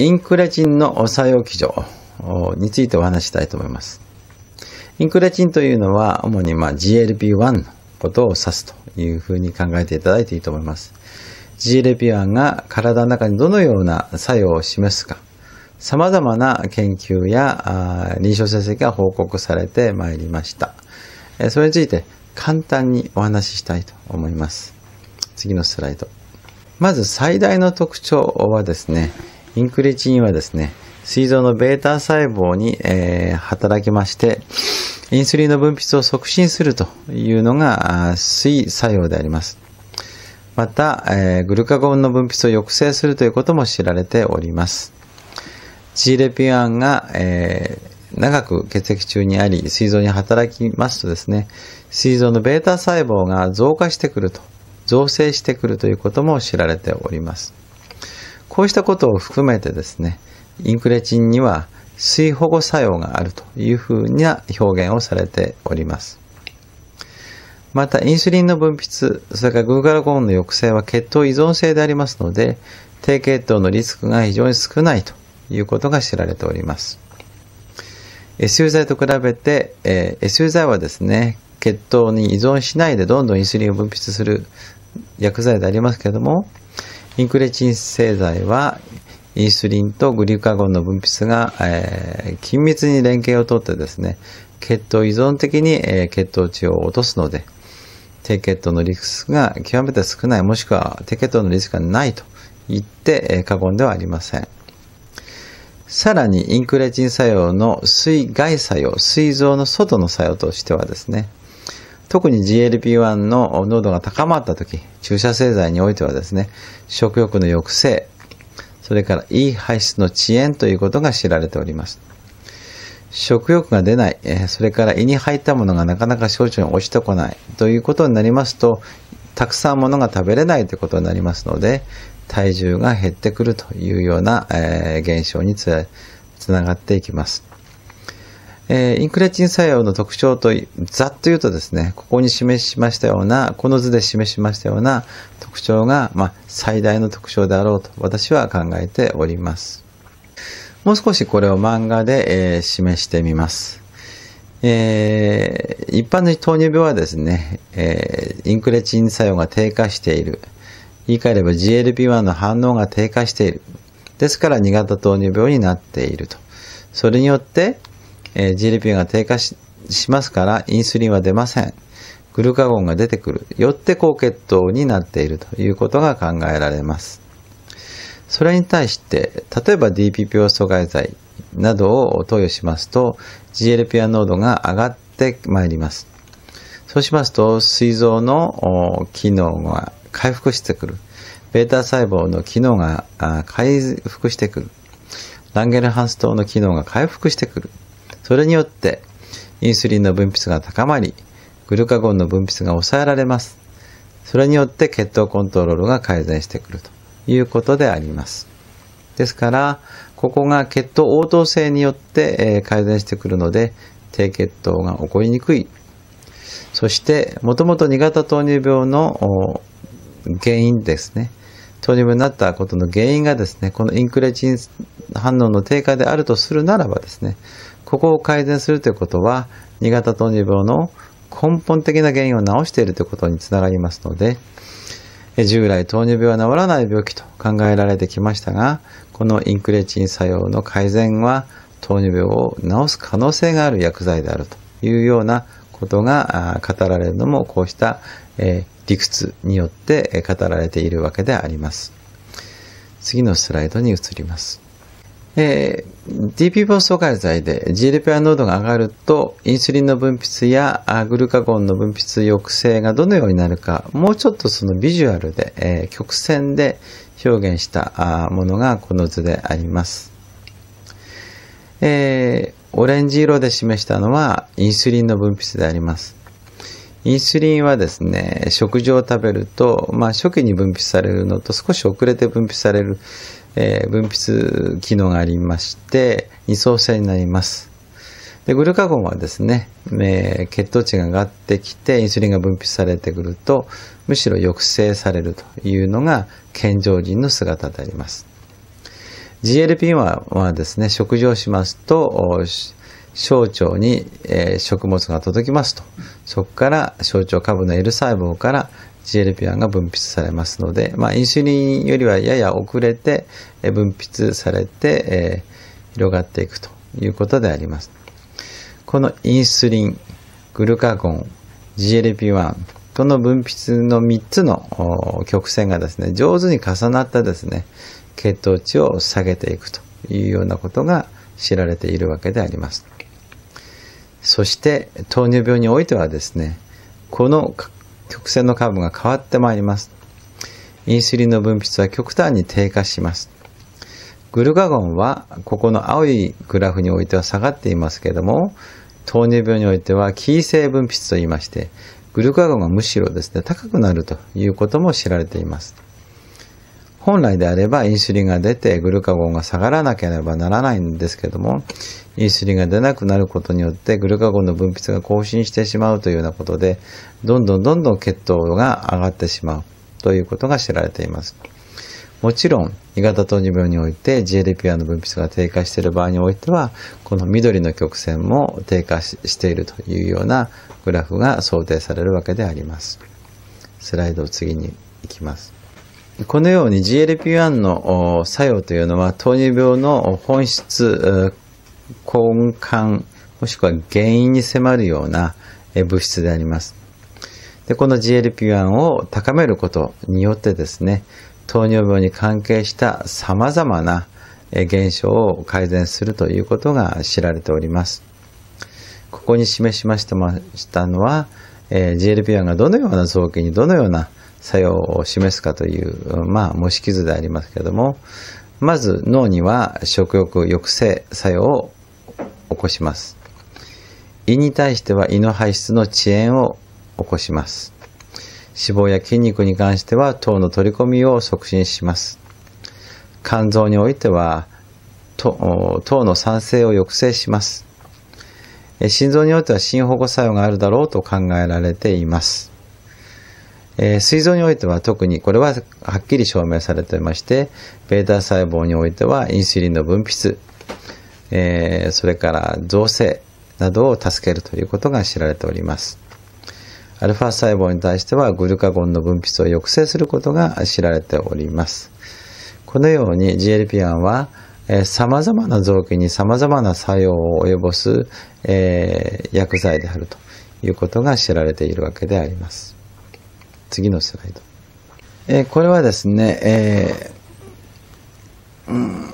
インクレチンの作用基準についてお話したいと思います。インクレチンというのは主にま GLP-1 のことを指すというふうに考えていただいていいと思います。GLP-1 が体の中にどのような作用を示すか、様々な研究や臨床成績が報告されてまいりました。それについて簡単にお話ししたいと思います。次のスライド。まず最大の特徴はですね、インクレチンはですね、膵臓の β 細胞に、えー、働きまして、インスリンの分泌を促進するというのが水作用であります。また、えー、グルカゴンの分泌を抑制するということも知られております。G レピアンが、えー、長く血液中にあり、膵臓に働きますとですね、膵臓の β 細胞が増加してくると、増生してくるということも知られております。こうしたことを含めてですね、インクレチンには水保護作用があるというふうな表現をされております。また、インスリンの分泌、それからグーガルコーンの抑制は血糖依存性でありますので、低血糖のリスクが非常に少ないということが知られております。SU 剤と比べて、えー、SU 剤はですね、血糖に依存しないでどんどんインスリンを分泌する薬剤でありますけれども、インクレチン製剤はインスリンとグリュカゴンの分泌が、えー、緊密に連携をとってですね、血糖依存的に、えー、血糖値を落とすので、低血糖のリスクが極めて少ない、もしくは低血糖のリスクがないと言って、えー、過言ではありません。さらに、インクレチン作用の水外作用、膵臓の外の作用としてはですね、特に GLP-1 の濃度が高まった時、注射製剤においてはですね、食欲の抑制、それからいい排出の遅延ということが知られております。食欲が出ない、それから胃に入ったものがなかなか小腸に落ちてこないということになりますと、たくさんものが食べれないということになりますので、体重が減ってくるというような、え、現象につながっていきます。えー、インクレチン作用の特徴と、ざっと言うとですね、ここに示しましたような、この図で示しましたような特徴が、まあ、最大の特徴であろうと私は考えております。もう少しこれを漫画で、えー、示してみます。えー、一般の糖尿病はですね、えー、インクレチン作用が低下している。言い換えれば GLP-1 の反応が低下している。ですから2型糖尿病になっていると。それによって、えー、GLP が低下しますから、インスリンは出ません。グルカゴンが出てくる。よって高血糖になっているということが考えられます。それに対して、例えば DPP 阻害剤などを投与しますと、GLP-1 濃度が上がってまいります。そうしますと、膵臓の機能が回復してくる。ベータ細胞の機能が回復してくる。ランゲルハンス島の機能が回復してくる。それによって、インスリンの分泌が高まり、グルカゴンの分泌が抑えられます。それによって血糖コントロールが改善してくるということであります。ですから、ここが血糖応答性によって改善してくるので、低血糖が起こりにくい。そして、もともと2型糖尿病の原因ですね。糖尿病になったことの原因がですね、このインクレチン反応の低下であるとするならばですね、ここを改善するということは、2型糖尿病の根本的な原因を治しているということにつながりますので、従来糖尿病は治らない病気と考えられてきましたが、このインクレチン作用の改善は糖尿病を治す可能性がある薬剤であるというようなことが語られるのもこうした理屈によって語られているわけであります。次のスライドに移ります。えー、DP 防阻害剤で GLP-1 濃度が上がると、インスリンの分泌やグルカゴンの分泌抑制がどのようになるか、もうちょっとそのビジュアルで、えー、曲線で表現したものがこの図であります。えー、オレンジ色で示したのはインスリンの分泌であります。インスリンはですね、食事を食べると、まあ、初期に分泌されるのと少し遅れて分泌されるえー、分泌機能がありまして、二層性になります。で、グルカゴンはですね、えー、血糖値が上がってきて、インスリンが分泌されてくると、むしろ抑制されるというのが健常人の姿であります。GLP-1 はですね、食事をしますと、小腸に、えー、食物が届きますと。そこから小腸下部の L 細胞から GLP-1 が分泌されますので、まあ、インスリンよりはやや遅れて分泌されて、えー、広がっていくということであります。このインスリン、グルカゴン、GLP-1、この分泌の3つの曲線がですね、上手に重なったですね、血糖値を下げていくというようなことが知られているわけであります。そして糖尿病においてはですね、この曲線のカーブが変わってまいります。インスリンの分泌は極端に低下します。グルカゴンはここの青いグラフにおいては下がっていますけども、糖尿病においてはキー性分泌と言いまして、グルカゴンがむしろですね、高くなるということも知られています。本来であればインスリンが出てグルカゴンが下がらなければならないんですけども、インスリンが出なくなることによってグルカゴンの分泌が更新してしまうというようなことで、どんどんどんどん血糖が上がってしまうということが知られています。もちろん、胃型糖尿病において GLP-1 の分泌が低下している場合においては、この緑の曲線も低下しているというようなグラフが想定されるわけであります。スライドを次に行きます。このように GLP-1 の作用というのは糖尿病の本質、根幹、もしくは原因に迫るような物質であります。でこの GLP-1 を高めることによってですね、糖尿病に関係した様々な現象を改善するということが知られております。ここに示しましたのは、GLP-1 がどのような臓器にどのような作用を示すかという、まあ、模式図でありますけれども、まず脳には食欲抑制作用を起こします。胃に対しては胃の排出の遅延を起こします。脂肪や筋肉に関しては糖の取り込みを促進します。肝臓においては糖の酸性を抑制します。心臓においては心保護作用があるだろうと考えられています。えー、膵臓においては特にこれははっきり証明されていまして、ベータ細胞においてはインスリンの分泌、えー、それから造成などを助けるということが知られております。アルファ細胞に対してはグルカゴンの分泌を抑制することが知られております。このように GLP-1 はさまざまな臓器にさまざまな作用を及ぼす、えー、薬剤であるということが知られているわけであります。次のスライド。えー、これはですね、えー、うん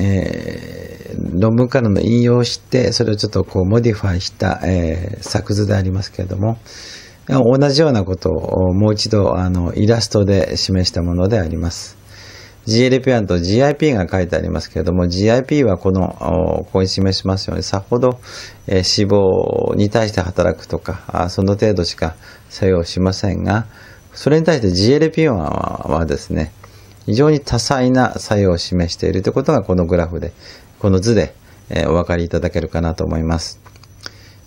えー、論文からの引用して、それをちょっとこうモディファイした、えー、作図でありますけれども、同じようなことをもう一度あのイラストで示したものであります。GLP-1 と GIP が書いてありますけれども、GIP はこの、ここに示しますように、さほど、えー、脂肪に対して働くとか、その程度しか作用しませんが、それに対して GLP-1 はですね、非常に多彩な作用を示しているということがこのグラフで、この図で、えー、お分かりいただけるかなと思います。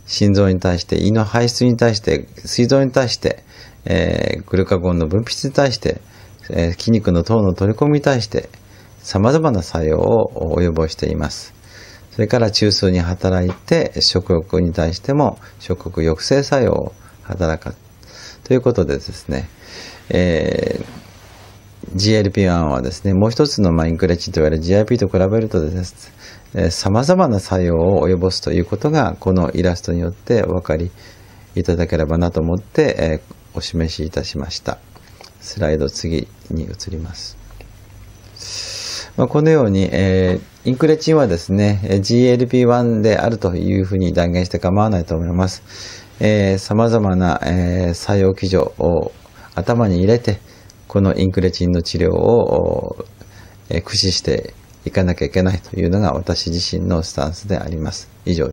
心臓に対して、胃の排出に対して、膵臓に対して、えー、グルカゴンの分泌に対して、え筋肉の糖の取り込みに対して様々な作用を及ぼしています。それから中枢に働いて食欲に対しても食欲抑制作用を働かということでですね、えー、GLP-1 はですね、もう一つのまあインクレチンといわれる GIP と比べるとですね、様々な作用を及ぼすということがこのイラストによってお分かりいただければなと思って、えー、お示しいたしました。スライド次に移ります。まあ、このように、えー、インクレチンはですね、GLP-1 であるというふうに断言して構わないと思います。えー、様々な、えー、作用基準を頭に入れて、このインクレチンの治療を、えー、駆使していかなきゃいけないというのが私自身のスタンスであります。以上